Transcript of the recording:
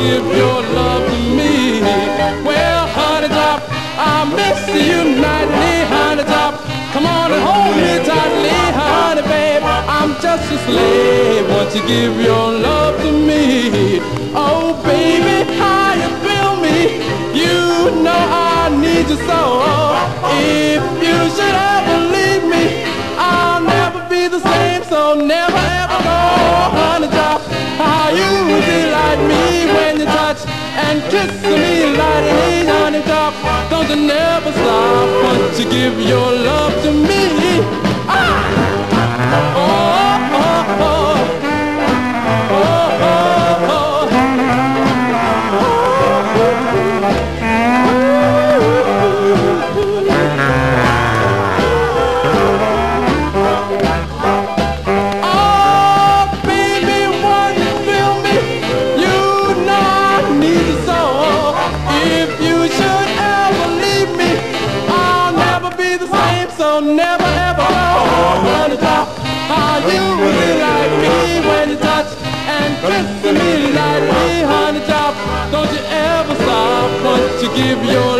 give your love to me. Well, honey drop, I miss you nightly, honey slave, give your love to me? Oh baby, how you feel me? You know I need you so. If you should ever leave me, I'll never be the same. So never ever go, honey drop. How you delight me when you touch and kiss me lightly, honey drop. Don't you never stop, won't you give your love to me? Never ever go. Honey, drop how you really like me when you touch and kiss me like lightly. Honey, drop, don't you ever stop. Once you give your